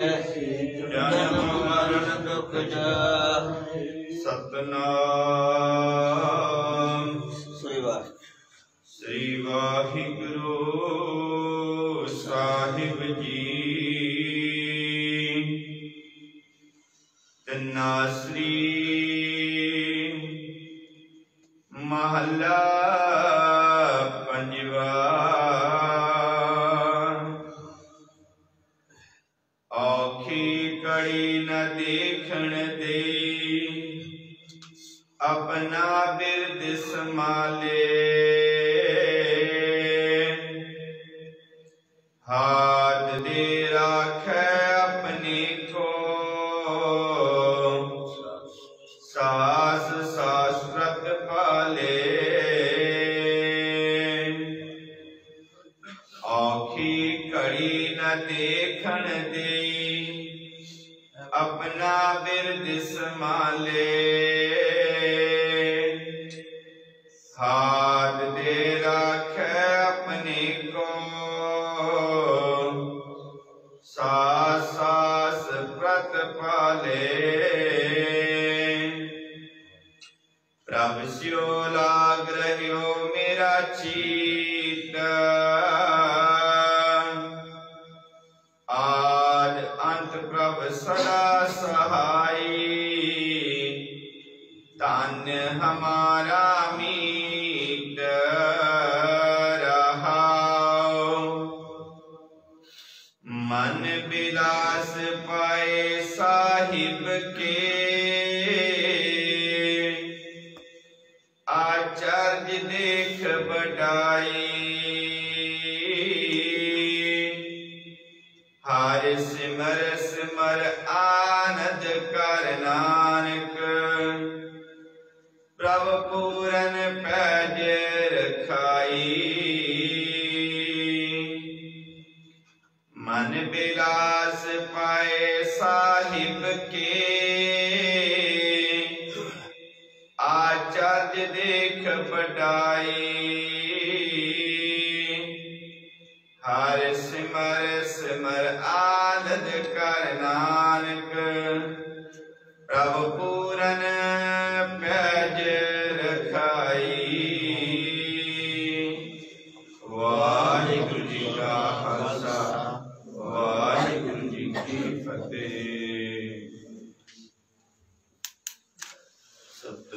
ਜਨਮ ਮਰਨ ਦੁਖ ਜਾਹੇ ਸਤਨਾਮ। ਸ੍ਰੀ ਵਾਹਿਗੁਰੂ ਸ੍ਰੀ ਵਾਹਿਗੁਰੂ ਸਾਹਿਬ ਜੀ। ਤਨਾਸਰੀ ਮਹੱਲਾ ਪੰਜਵਾ ਔਖੀ ਕੜੀ ਨ ਦੇਖਣ ਦੇ ਆਪਣਾ ਬਿਰਦ ਸਮਾਲੇ ਹਾਥ نہ دیکھن دی اپنا برد سمالے ہاتھ دے رکھ اپنی کو ساس ساس پرت پالے پرب سیو لاگ رہیو میرا چیز ہمارا میٹ رہا من بلاس پائے صاحب کے۔ آچارج دیکھ بٹائی۔ ہار سمر سمر آند کر۔ من بلاس پائے صاحب کے آجاد دیکھ بڑائی ہر سمر سمر آدد کر نانک پربھو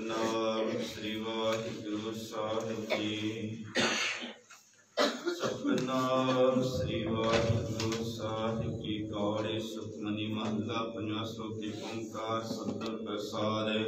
جناب سری گرو صاحب جی ستنام سری گرو صاحب کی گوڑے سکمنی محلہ پنجاسوں کے پنکار سندر پر سارے